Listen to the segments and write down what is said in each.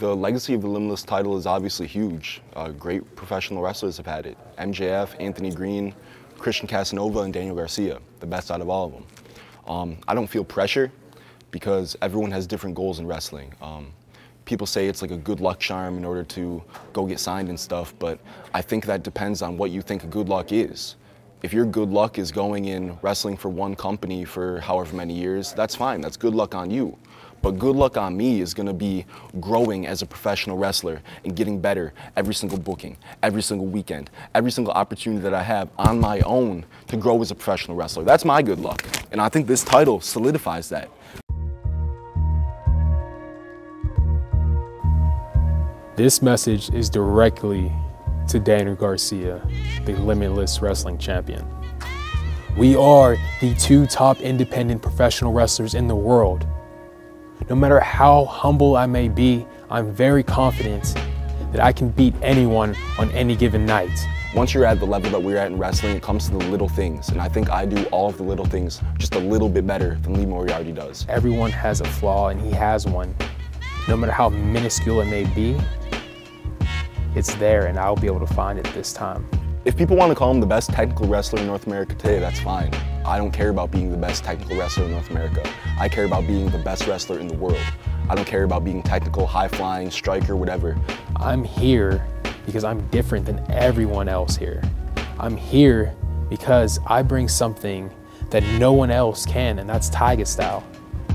The legacy of the Limitless title is obviously huge. Uh, great professional wrestlers have had it. MJF, Anthony Greene, Christian Casanova, and Daniel Garcia, the best out of all of them. Um, I don't feel pressure because everyone has different goals in wrestling. Um, people say it's like a good luck charm in order to go get signed and stuff, but I think that depends on what you think good luck is. If your good luck is going in wrestling for one company for however many years, that's fine. That's good luck on you. But good luck on me is gonna be growing as a professional wrestler and getting better every single booking, every single weekend, every single opportunity that I have on my own to grow as a professional wrestler. That's my good luck. And I think this title solidifies that. This message is directly to Daniel Garcia, the Limitless Wrestling Champion. We are the two top independent professional wrestlers in the world. No matter how humble I may be, I'm very confident that I can beat anyone on any given night. Once you're at the level that we're at in wrestling, it comes to the little things. And I think I do all of the little things just a little bit better than Lee Moriarty does. Everyone has a flaw and he has one. No matter how minuscule it may be, it's there and I'll be able to find it this time. If people want to call him the best technical wrestler in North America today, that's fine. I don't care about being the best technical wrestler in North America. I care about being the best wrestler in the world. I don't care about being technical, high flying, striker, whatever. I'm here because I'm different than everyone else here. I'm here because I bring something that no one else can, and that's Tiger style.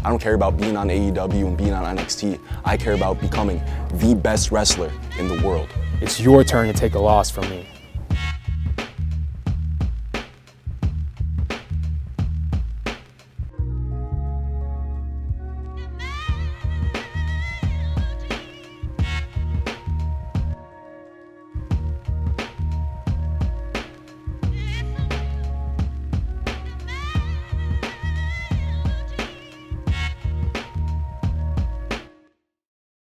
I don't care about being on AEW and being on NXT. I care about becoming the best wrestler in the world. It's your turn to take a loss from me.